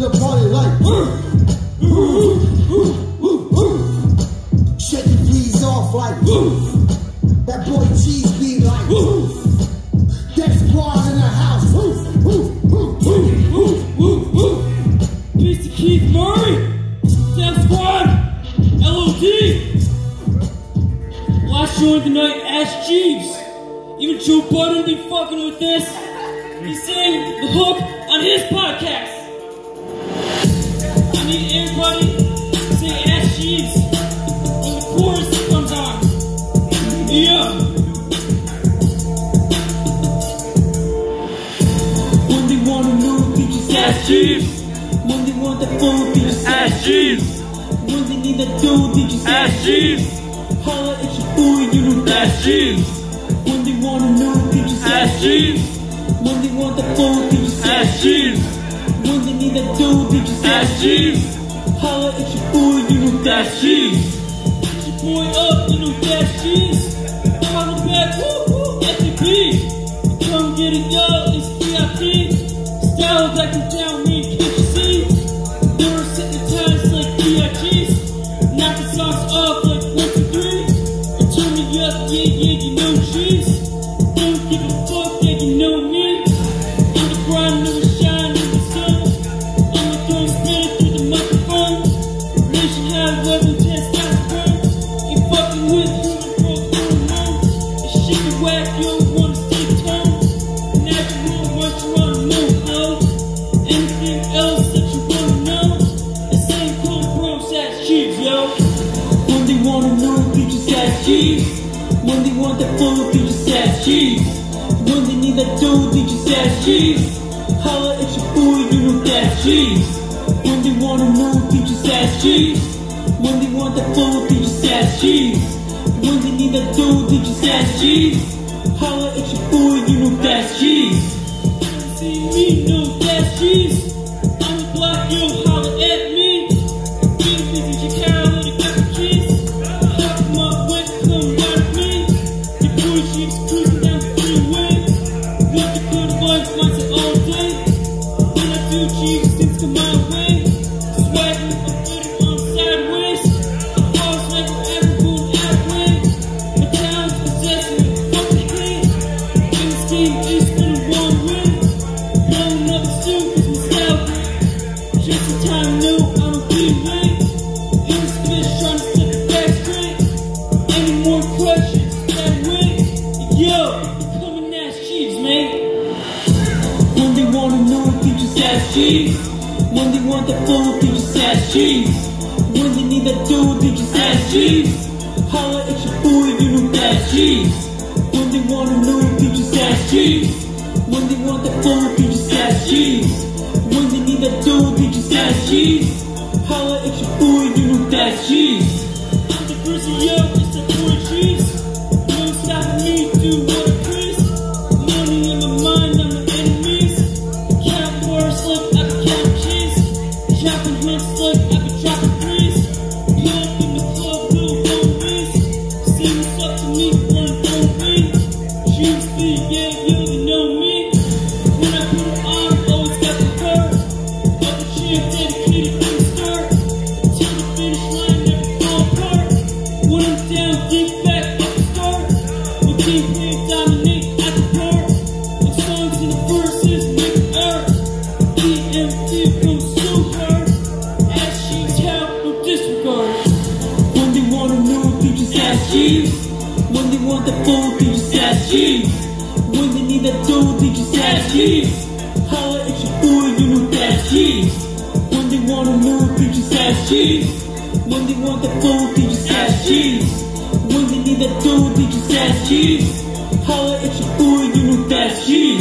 the party like, ooh, ooh, ooh, ooh, ooh. Shake the fleas off like, ooh. That boy G's be like, ooh. Def Squad in the house, ooh, ooh, ooh, ooh, ooh, ooh, ooh. Mr. Keith Murray, Def Squad, LOD. Last joint the night, Ask Jeeves. Even Joe Budden be fucking with this. He's saying the hook on his podcast. Ask When they want that phone, they just ask Jeeves. When they need that dough, they just ask Jeeves. Holla at your boy, you know that's Jeeves. When they wanna know, they just ask Jeeves. When they want that phone, they just ask Jeeves. When they need that dough, they just ask Jeeves. Holla at your boy, you know that's Jeeves. Get your boy up, you know Dash Jeeves. Holla back, woo woo, SCP. Come get it, y'all, it's VIP. Styles acting down, Knocking When they want that phone, they just ask Jeeves. When they need that dough, they just ask Jeeves. Holla at your boy, you know that's Jeeves. When they wanna know, they just ask Jeeves. When they want that phone, they just ask Jeeves. When they need that dough, they just ask Jeeves. Holla at your boy, you know that's Jeeves. See me, no that's Jeeves. When they wanna know, they just ask Jeeves. When they want that phone, just ask Jeeves. When they need that dough, just ask Jeeves. Holla at your boy, you know that's cheese. I'm the person, yo, When they want that phone, they just ask want the cheese. When they need that dough, they just ask Jeeves. Holla at your boy, you know that's Jeeves. When they wanna know, they just ask Jeeves. When they want that phone, they just ask Jeeves. When they need that dough, they just ask Jeeves. Holla at your boy, you know that's Jeeves.